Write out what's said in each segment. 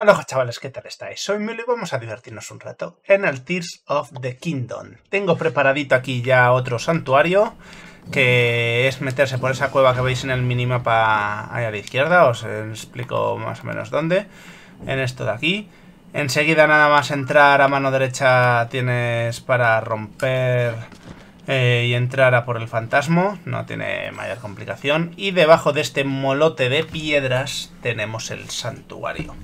Hola chavales, ¿qué tal estáis? Soy Milo y vamos a divertirnos un rato en el Tears of the Kingdom. Tengo preparadito aquí ya otro santuario, que es meterse por esa cueva que veis en el minimapa ahí a la izquierda, os explico más o menos dónde, en esto de aquí. Enseguida nada más entrar a mano derecha tienes para romper eh, y entrar a por el fantasma, no tiene mayor complicación. Y debajo de este molote de piedras tenemos el santuario.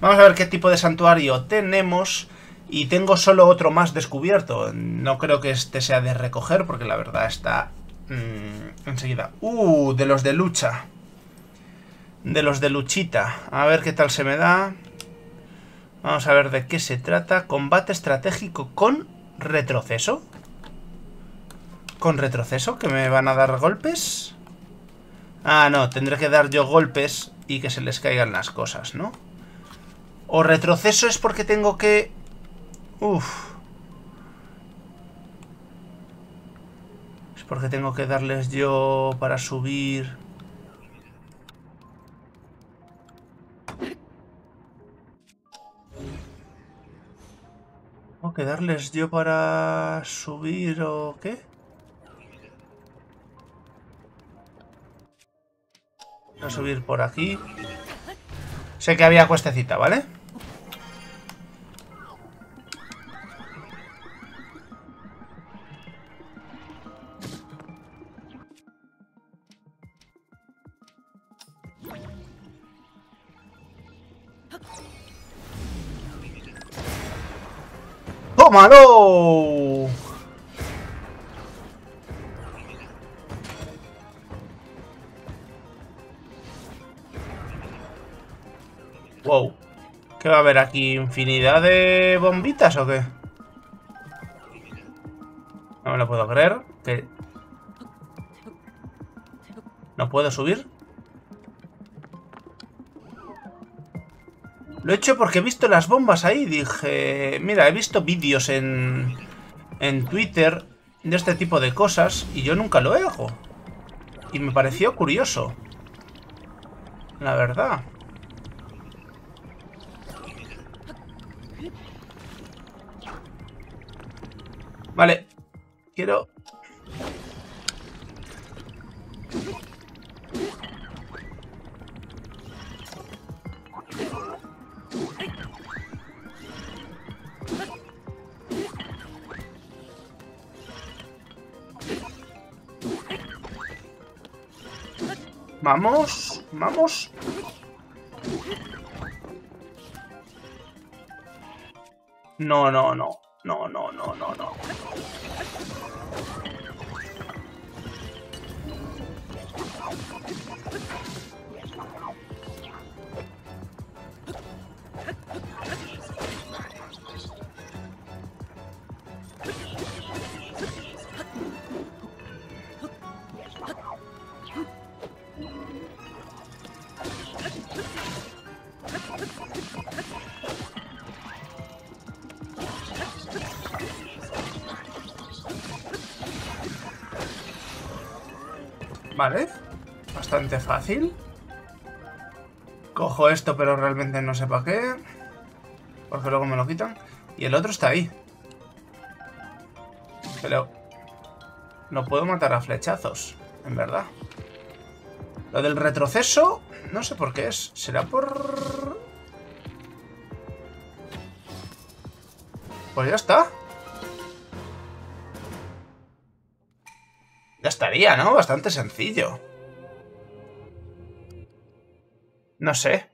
Vamos a ver qué tipo de santuario tenemos. Y tengo solo otro más descubierto. No creo que este sea de recoger, porque la verdad está mmm, enseguida. ¡Uh! De los de lucha. De los de luchita. A ver qué tal se me da. Vamos a ver de qué se trata. Combate estratégico con retroceso. ¿Con retroceso? ¿Que me van a dar golpes? Ah, no. Tendré que dar yo golpes y que se les caigan las cosas, ¿no? O retroceso es porque tengo que... Uf. Es porque tengo que darles yo para subir... ¿Tengo que darles yo para subir o qué? Voy a subir por aquí. Sé que había cuestecita, ¿vale? ¡Tómalo! Wow. ¿Qué va a haber aquí? ¿Infinidad de bombitas o qué? No me lo puedo creer. ¿Que... ¿No puedo subir? Lo he hecho porque he visto las bombas ahí. Dije, mira, he visto vídeos en, en Twitter de este tipo de cosas y yo nunca lo hago. Y me pareció curioso. La verdad. Vale. Quiero... Vamos, vamos. No, no, no. Vale. Bastante fácil. Cojo esto, pero realmente no sé para qué. Porque luego me lo quitan. Y el otro está ahí. Pero... No puedo matar a flechazos, en verdad. Lo del retroceso... No sé por qué es. ¿Será por...? Pues ya está. Estaría, ¿no? Bastante sencillo. No sé.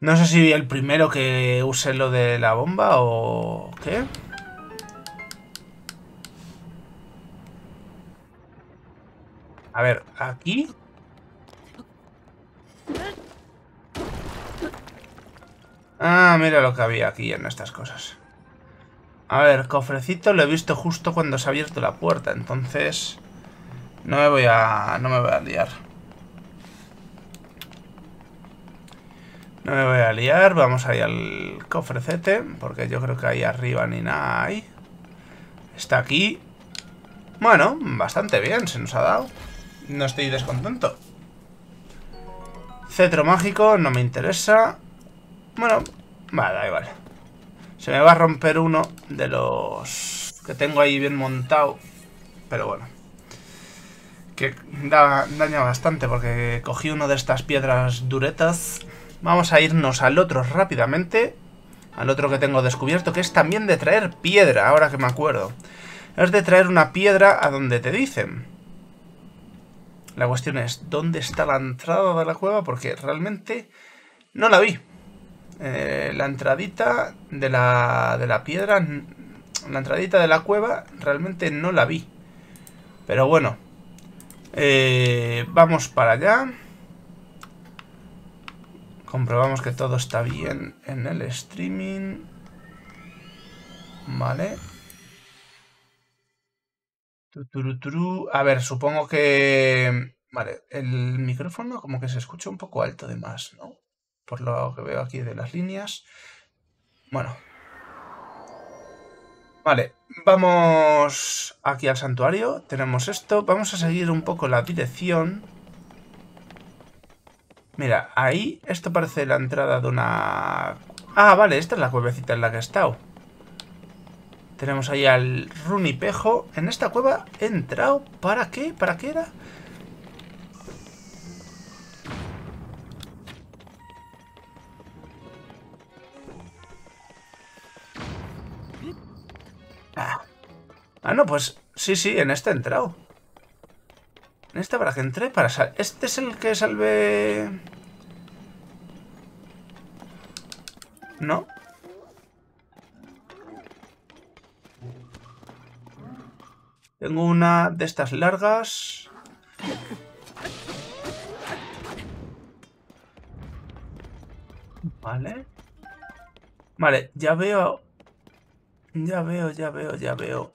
No sé si el primero que use lo de la bomba o... ¿Qué? A ver, aquí... Ah, mira lo que había aquí en estas cosas. A ver, cofrecito lo he visto justo cuando se ha abierto la puerta, entonces... No me voy a... no me voy a liar. No me voy a liar, vamos ahí al cofrecete, porque yo creo que ahí arriba ni nada hay. Está aquí. Bueno, bastante bien se nos ha dado. No estoy descontento. Cetro mágico, no me interesa. Bueno, va, da igual. Se me va a romper uno de los que tengo ahí bien montado. Pero bueno. Que da, daña bastante porque cogí uno de estas piedras duretas. Vamos a irnos al otro rápidamente. Al otro que tengo descubierto, que es también de traer piedra, ahora que me acuerdo. Es de traer una piedra a donde te dicen. La cuestión es, ¿dónde está la entrada de la cueva? Porque realmente no la vi. Eh, la entradita de la, de la piedra, la entradita de la cueva, realmente no la vi. Pero bueno, eh, vamos para allá. Comprobamos que todo está bien en el streaming. Vale. A ver, supongo que... Vale, el micrófono como que se escucha un poco alto de más, ¿no? Por lo que veo aquí de las líneas. Bueno. Vale, vamos aquí al santuario. Tenemos esto. Vamos a seguir un poco la dirección. Mira, ahí esto parece la entrada de una... Ah, vale, esta es la cuevecita en la que he estado. Tenemos ahí al Runipejo. En esta cueva he entrado. ¿Para qué? ¿Para qué era? Ah, no, pues sí, sí, en esta he entrado. En esta para que entré, para sal Este es el que salve... ¿No? Tengo una de estas largas. Vale. Vale, ya veo... Ya veo, ya veo, ya veo.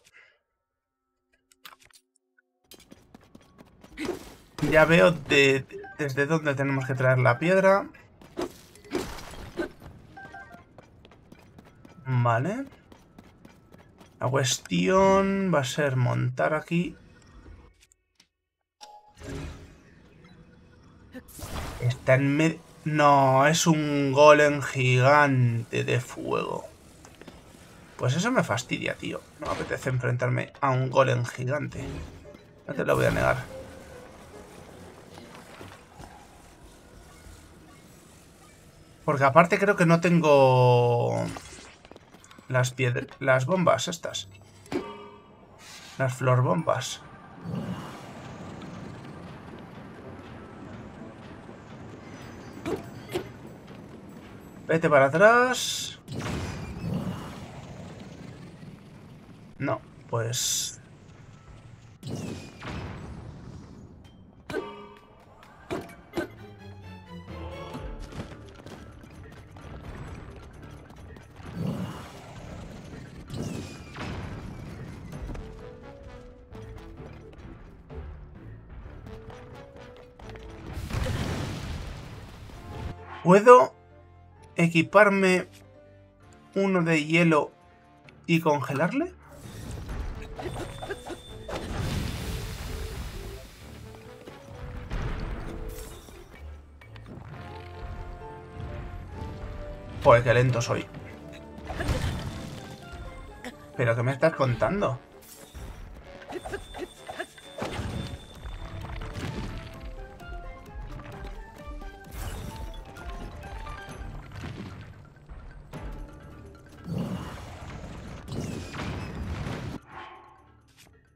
Ya veo de, desde dónde tenemos que traer la piedra. Vale. La cuestión va a ser montar aquí. Está en medio... No, es un golem gigante de fuego. Pues eso me fastidia, tío. No me apetece enfrentarme a un golem gigante. No te lo voy a negar. Porque aparte creo que no tengo las piedras, las bombas estas. Las flor bombas. Vete para atrás. No, pues... ¿Puedo equiparme uno de hielo y congelarle? Joder, qué lento soy. ¿Pero qué me estás contando?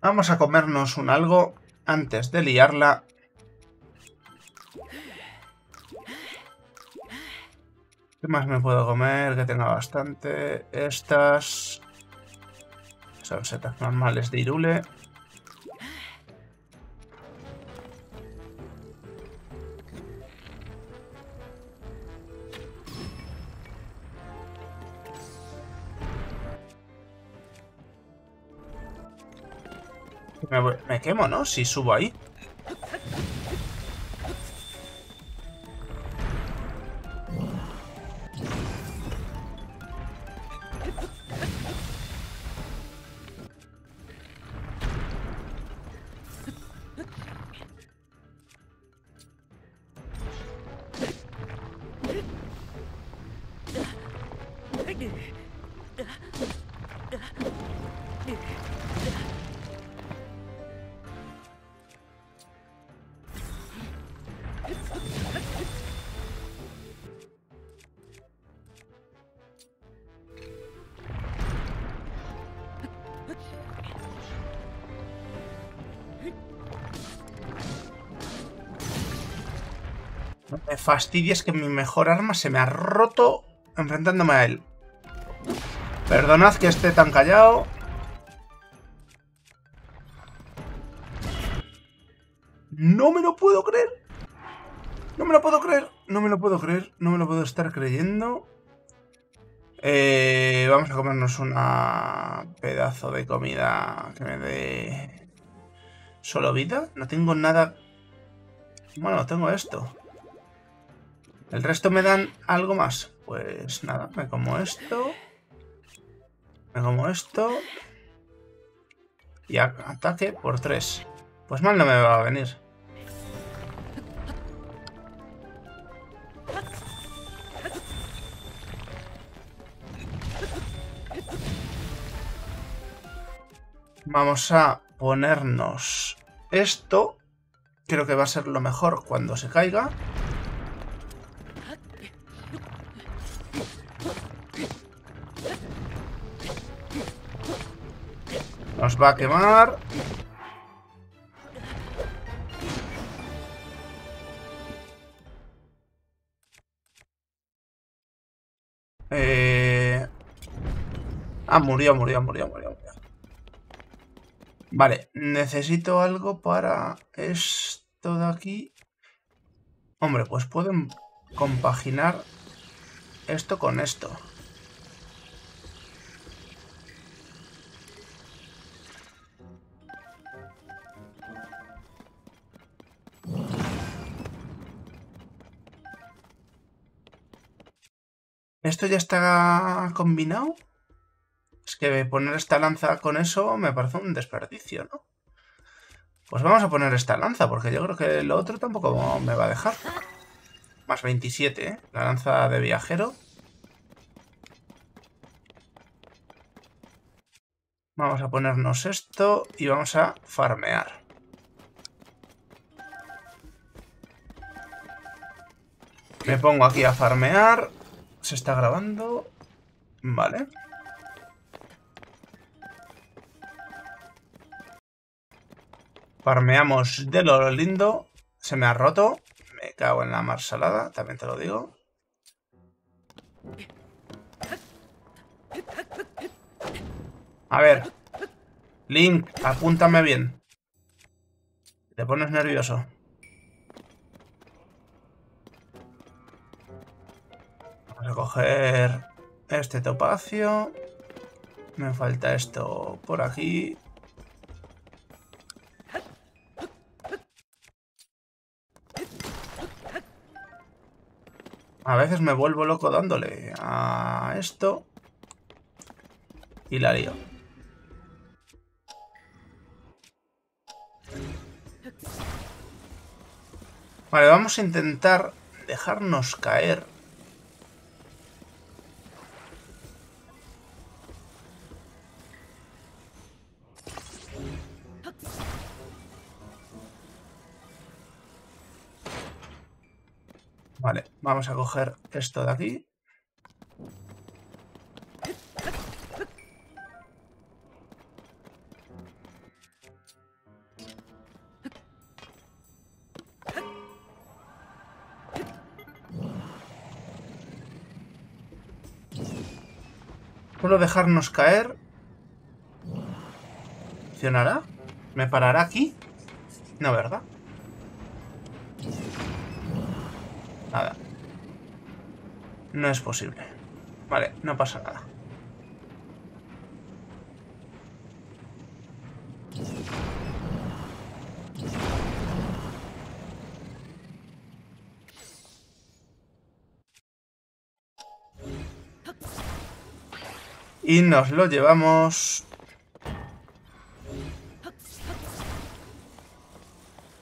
Vamos a comernos un algo antes de liarla. ¿Qué más me puedo comer? Que tenga bastante. Estas... Son setas normales de Irule. Me, quemo, ¿no? Si subo ahí. Me fastidies que mi mejor arma se me ha roto enfrentándome a él. Perdonad que esté tan callado. No me lo puedo creer. No me lo puedo creer. No me lo puedo creer. No me lo puedo estar creyendo. Eh, vamos a comernos una pedazo de comida que me dé solo vida. No tengo nada... Bueno, tengo esto. ¿El resto me dan algo más? Pues nada, me como esto. Me como esto. Y ataque por tres. Pues mal no me va a venir. Vamos a ponernos esto. Creo que va a ser lo mejor cuando se caiga. Nos va a quemar. Eh... Ah, murió, murió, murió, murió, Vale, necesito algo para esto de aquí. Hombre, pues pueden compaginar esto con esto. ¿Esto ya está combinado? Es que poner esta lanza con eso me parece un desperdicio, ¿no? Pues vamos a poner esta lanza, porque yo creo que lo otro tampoco me va a dejar. Más 27, ¿eh? La lanza de viajero. Vamos a ponernos esto y vamos a farmear. Me pongo aquí a farmear. Se está grabando. Vale. Farmeamos de lo lindo. Se me ha roto. Me cago en la mar salada, también te lo digo. A ver. Link, apúntame bien. Te pones nervioso. Vamos a coger este topacio. Me falta esto por aquí. A veces me vuelvo loco dándole a esto. Y la lío. Vale, vamos a intentar dejarnos caer Vale, vamos a coger esto de aquí. ¿Puedo dejarnos caer? ¿Funcionará? ¿Me parará aquí? No, ¿verdad? Nada. No es posible. Vale, no pasa nada. Y nos lo llevamos...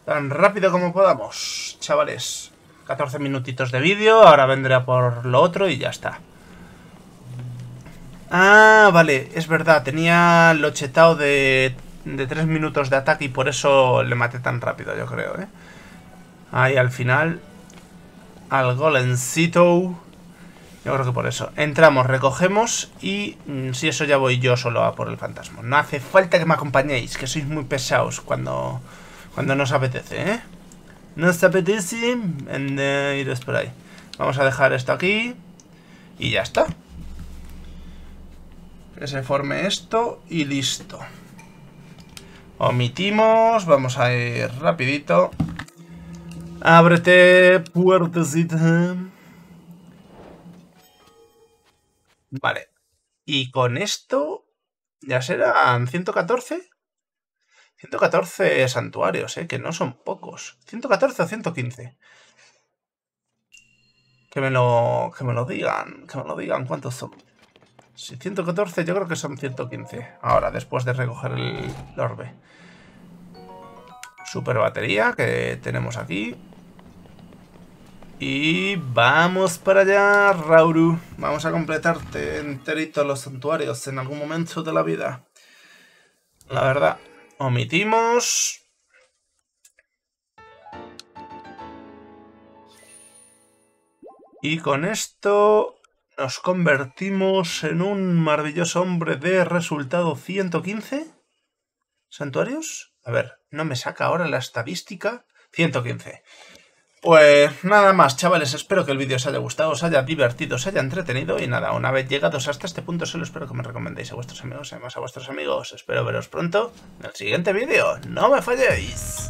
Tan rápido como podamos, chavales. 14 minutitos de vídeo, ahora vendré por lo otro y ya está. Ah, vale, es verdad, tenía lochetao de, de 3 minutos de ataque y por eso le maté tan rápido, yo creo, ¿eh? Ahí al final, al golencito... Yo creo que por eso. Entramos, recogemos y mm, si eso ya voy yo solo a por el fantasma. No hace falta que me acompañéis, que sois muy pesados cuando, cuando nos apetece, ¿eh? Nos apetece en, uh, iros por ahí. Vamos a dejar esto aquí y ya está. Que se forme esto y listo. Omitimos, vamos a ir rapidito. Ábrete, puertecita. Vale. Y con esto ya serán 114. 114 santuarios, ¿eh? Que no son pocos. 114 o 115. Que me lo, que me lo digan. Que me lo digan cuántos son. Si 114 yo creo que son 115. Ahora, después de recoger el orbe. Super batería que tenemos aquí. Y vamos para allá, Rauru. Vamos a completarte enterito los santuarios en algún momento de la vida. La verdad, omitimos. Y con esto nos convertimos en un maravilloso hombre de resultado 115. ¿Santuarios? A ver, no me saca ahora la estadística. 115. Pues nada más, chavales, espero que el vídeo os haya gustado, os haya divertido, os haya entretenido y nada, una vez llegados hasta este punto solo espero que me recomendéis a vuestros amigos, además a vuestros amigos. Espero veros pronto en el siguiente vídeo. ¡No me falléis!